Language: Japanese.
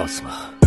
アスマ